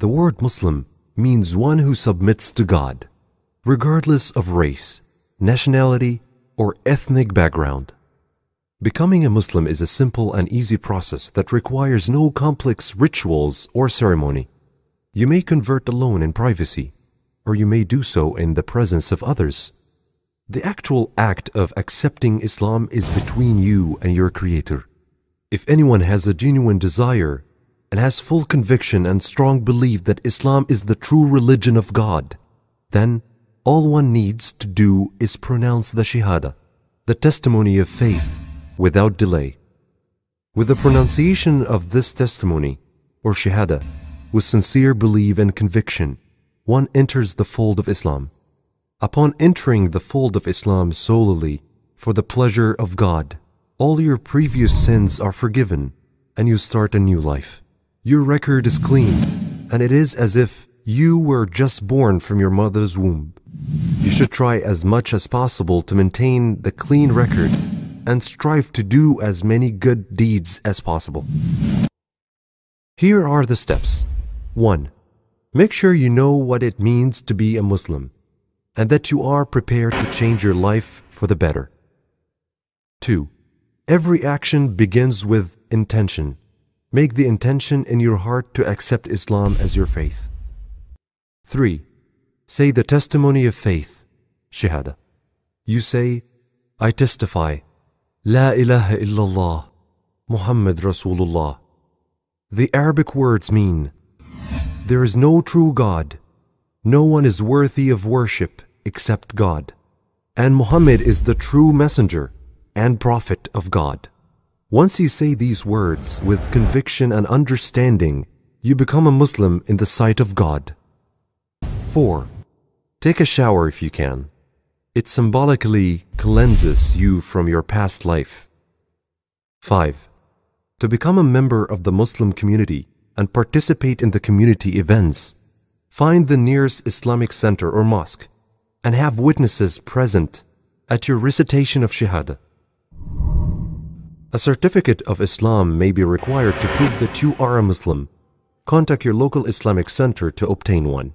The word Muslim means one who submits to God, regardless of race, nationality, or ethnic background. Becoming a Muslim is a simple and easy process that requires no complex rituals or ceremony. You may convert alone in privacy, or you may do so in the presence of others. The actual act of accepting Islam is between you and your Creator. If anyone has a genuine desire and has full conviction and strong belief that Islam is the true religion of God, then all one needs to do is pronounce the Shahada, the testimony of faith, without delay. With the pronunciation of this testimony, or Shahada, with sincere belief and conviction, one enters the fold of Islam. Upon entering the fold of Islam solely for the pleasure of God, all your previous sins are forgiven and you start a new life. Your record is clean, and it is as if you were just born from your mother's womb. You should try as much as possible to maintain the clean record and strive to do as many good deeds as possible. Here are the steps. 1. Make sure you know what it means to be a Muslim and that you are prepared to change your life for the better. 2. Every action begins with intention. Make the intention in your heart to accept Islam as your faith. 3. Say the testimony of faith, Shahada. You say, I testify, La ilaha illallah, Muhammad Rasulullah. The Arabic words mean, There is no true God, no one is worthy of worship except God, and Muhammad is the true messenger and prophet of God. Once you say these words with conviction and understanding, you become a Muslim in the sight of God. 4. Take a shower if you can. It symbolically cleanses you from your past life. 5. To become a member of the Muslim community and participate in the community events, find the nearest Islamic center or mosque and have witnesses present at your recitation of Shahada. A certificate of Islam may be required to prove that you are a Muslim. Contact your local Islamic center to obtain one.